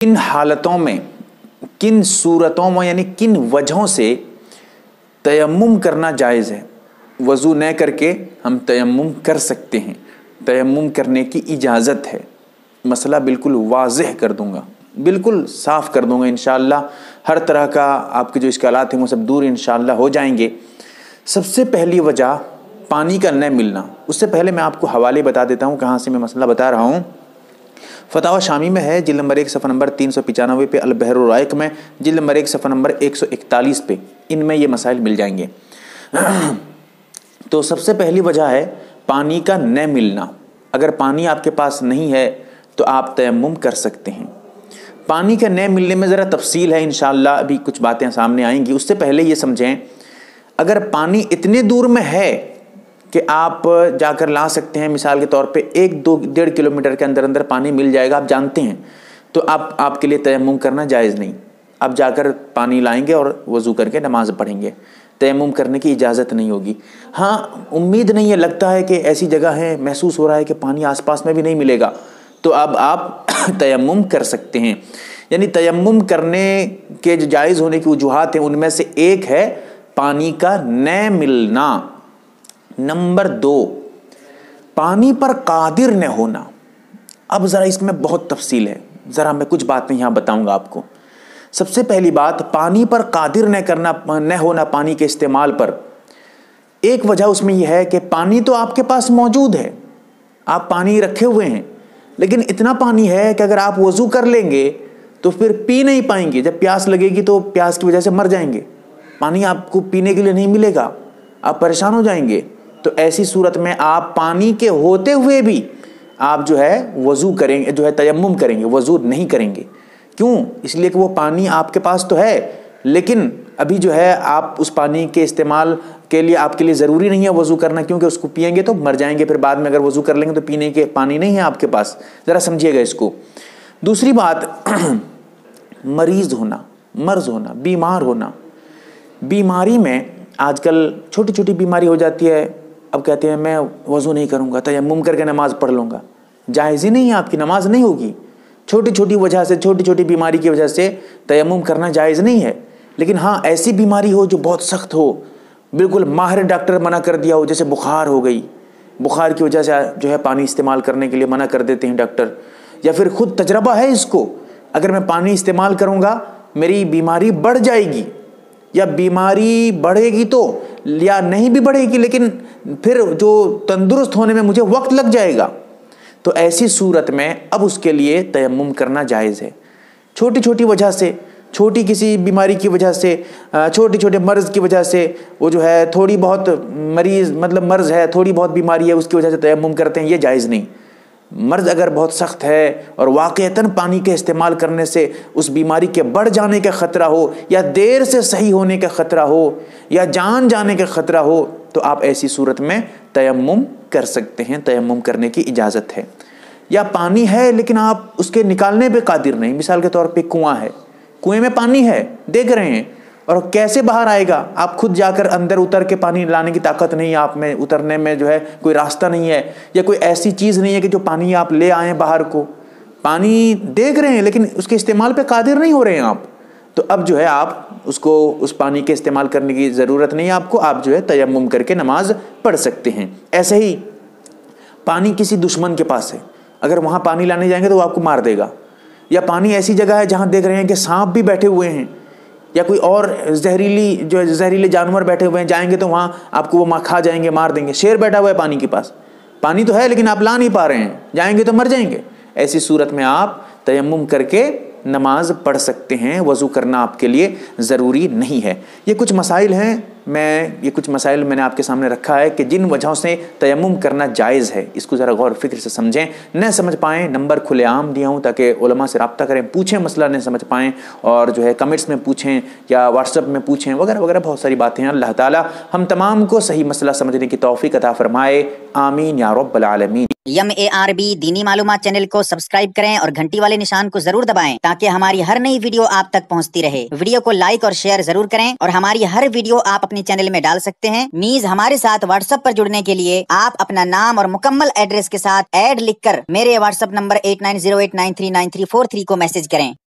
کن حالتوں میں، کن صورتوں میں یعنی کن وجہوں سے تیمم کرنا جائز ہے؟ وضو نہ کر کے ہم تیمم کر سکتے ہیں۔ تیمم کرنے کی اجازت ہے۔ مسئلہ بالکل واضح کر دوں گا۔ بالکل صاف کر دوں گا انشاءاللہ۔ ہر طرح کا آپ کے جو اشکالات ہیں، وہ سب دور انشاءاللہ ہو جائیں گے۔ سب سے پہلی وجہ، پانی کا نہ ملنا۔ اس سے پہلے میں آپ کو حوالے بتا دیتا ہوں کہاں سے میں مسئلہ بتا رہا ہوں۔ فتح شامی میں ہے، جلد نمبر ایک، صفحہ نمبر تین سو پچانوے پہ، البحر الرائق میں، جلد نمبر ایک، صفحہ نمبر ایک سو اکتالیس پہ۔ ان میں یہ مسائل مل جائیں گے۔ تو سب سے پہلی وجہ ہے پانی کا نہ ملنا۔ اگر پانی آپ کے پاس نہیں ہے تو آپ تیمم کر سکتے ہیں۔ پانی کا نئے ملنے میں ذرا تفصیل ہے، انشاءاللہ ابھی کچھ باتیں سامنے آئیں گی۔ اس سے پہلے یہ سمجھیں، اگر پانی اتنے دور میں ہے کہ آپ جا کر لا سکتے ہیں۔ مثال کے طور پہ ایک دو ڈیڑھ کلومیٹر کے اندر اندر پانی مل جائے گا، آپ جانتے ہیں۔ تو آپ آپ کے لیے تیمم کرنا جائز نہیں۔ آپ جا کر پانی لائیں گے اور وضو کر کے نماز پڑھیں گے۔ تیمم کرنے کی اجازت نہیں ہوگی۔ ہاں امید نہیں ہے، لگتا ہے کہ ایسی جگہ ہے، محسوس ہو رہا ہے کہ پانی آس پاس میں بھی نہیں ملے گا۔ تو اب آپ تیمم کر سکتے ہیں۔ یعنی تیمم کرنے کے جو جائز ہونے کی وجوہات ہیں، ان میں سے ایک ہے پانی کا نئے ملنا۔ نمبر دو، پانی پر قادر نہ ہونا۔ اب ذرا اس میں بہت تفصیل ہے۔ ذرا میں کچھ باتیں یہاں بتاؤں گا آپ کو۔ سب سے پہلی بات، پانی پر قادر نہ کرنا، نہ ہونا پانی کے استعمال پر۔ ایک وجہ اس میں یہ ہے کہ پانی تو آپ کے پاس موجود ہے۔ آپ پانی رکھے ہوئے ہیں، لیکن اتنا پانی ہے کہ اگر آپ وضو کر لیں گے تو پھر پی نہیں پائیں گے۔ جب پیاس لگے گی تو پیاس کی وجہ سے مر جائیں گے۔ پانی آپ کو پینے کے لیے نہیں ملے گا۔ آپ پریشان ہو جائیں گے۔ تو ایسی صورت میں آپ پانی کے ہوتے ہوئے بھی آپ جو ہے وضو کریں گے جو ہے تیمم کریں گے، وضو نہیں کریں گے۔ کیوں؟ اس لیے کہ وہ پانی آپ کے پاس تو ہے، لیکن ابھی جو ہے آپ اس پانی کے استعمال کے لیے آپ کے لیے ضروری نہیں ہے وضو کرنا، کیونکہ اس کو پئیں گے تو مر جائیں گے۔ پھر بعد میں اگر وضو کر لیں گے تو پینے کے پانی نہیں ہے آپ کے پاس۔ ذرا سمجھیے گا اس کو۔ دوسری بات، مریض ہونا، مرض ہونا، بیمار ہونا۔ بیماری میں آج کل چھوٹی چھوٹی بیماری ہو جاتی ہے۔ اب کہتے ہیں میں وضو نہیں کروں گا، تیمم کر کے نماز پڑھ لوں گا۔ جائز ہی نہیں ہے آپ کی، نماز نہیں ہوگی۔ چھوٹی چھوٹی وجہ سے، چھوٹی چھوٹی بیماری کی وجہ سے تیمم کرنا جائز نہیں ہے۔ لیکن ہاں ایسی بیماری ہو جو بہت سخت ہو۔ بالکل ماہر ڈاکٹر منع کر دیا ہو، جیسے بخار ہو گئی۔ بخار کی وجہ سے جو ہے پانی استعمال کرنے کے لیے منع کر دیتے ہیں ڈاکٹر۔ یا پھر خود تجربہ ہے اس کو، اگر میں پانی استعمال کروں گا، میری بیماری بڑھ جائے گی۔ یا بیماری بڑھے گی تو یا نہیں بھی بڑھے گی، لیکن پھر جو تندرست ہونے میں مجھے وقت لگ جائے گا۔ تو ایسی صورت میں اب اس کے لیے تیمم کرنا جائز ہے۔ چھوٹی چھوٹی وجہ سے، چھوٹی کسی بیماری کی وجہ سے چھوٹے چھوٹے مرض کی وجہ سے وہ جو ہے تھوڑی بہت مریض مطلب مرض ہے، تھوڑی بہت بیماری ہے، اس کی وجہ سے تیمم کرتے ہیں، یہ جائز نہیں۔ مرض اگر بہت سخت ہے اور واقعتاً پانی کے استعمال کرنے سے اس بیماری کے بڑھ جانے کا خطرہ ہو یا دیر سے صحیح ہونے کا خطرہ ہو یا جان جانے کا خطرہ ہو، تو آپ ایسی صورت میں تیمم کر سکتے ہیں، تیمم کرنے کی اجازت ہے۔ یا پانی ہے لیکن آپ اس کے نکالنے پہ قادر نہیں، مثال کے طور پہ کنواں ہے۔ کنویں میں پانی ہے، دیکھ رہے ہیں۔ اور کیسے باہر آئے گا؟ آپ خود جا کر اندر اتر کے پانی لانے کی طاقت نہیں ہے آپ میں، اترنے میں جو ہے کوئی راستہ نہیں ہے یا کوئی ایسی چیز نہیں ہے کہ جو پانی آپ لے آئیں باہر کو۔ پانی دیکھ رہے ہیں لیکن اس کے استعمال پہ قادر نہیں ہو رہے ہیں آپ۔ تو اب جو ہے آپ اس کو، اس پانی کے استعمال کرنے کی ضرورت نہیں ہے، آپ کو آپ جو ہے تیمم کر کے نماز پڑھ سکتے ہیں۔ ایسے ہی پانی کسی دشمن کے پاس ہے۔ اگر وہاں پانی لانے جائیں گے تو وہ آپ کو مار دے گا۔ یا پانی ایسی جگہ ہے جہاں دیکھ رہے ہیں کہ سانپ بھی بیٹھے ہوئے ہیں۔ یا کوئی اور زہریلی جو زہریلے جانور بیٹھے ہوئے ہیں، جائیں گے تو وہاں آپ کو وہ کھا جائیں گے، مار دیں گے۔ شیر بیٹھا ہوا ہے پانی کے پاس۔ پانی تو ہے لیکن آپ لا نہیں پا رہے ہیں۔ جائیں گے تو مر جائیں گے۔ ایسی صورت میں آپ تیمم کر کے نماز پڑھ سکتے ہیں۔ وضو کرنا آپ کے لیے ضروری نہیں ہے۔ یہ کچھ مسائل ہیں میں یہ کچھ مسائل میں نے آپ کے سامنے رکھا ہے کہ جن وجہوں سے تیمم کرنا جائز ہے، اس کو ذرا غور فکر سے سمجھیں، نہ سمجھ پائیں، نمبر کھلے عام دیا ہوں تاکہ علماء سے رابطہ کریں، پوچھیں مسئلہ نہیں سمجھ پائیں اور جو ہے کمنٹس میں پوچھیں یا واٹس ایپ میں پوچھیں وغیرہ وغیرہ بہت ساری باتیں ہیں۔ اللہ تعالیٰ ہم تمام کو صحیح مسئلہ سمجھنے کی توفیق عطا فرمائے۔ آمین یا رب العالمین۔ یم اے آر بی دینی معلومات چینل کو سبسکرائب کریں اور گھنٹی والے نشان کو ضرور دبائیں تاکہ ہماری ہر نئی ویڈیو آپ تک پہنچتی رہے۔ ویڈیو کو لائک اور شیئر ضرور کریں اور ہماری ہر ویڈیو آپ اپنے اپنے چینل میں ڈال سکتے ہیں۔ نیز ہمارے ساتھ واٹس ایپ پر جڑنے کے لیے آپ اپنا نام اور مکمل ایڈریس کے ساتھ ایڈ لکھ کر میرے WhatsApp number eight nine zero eight nine three nine three four three کو میسج کریں۔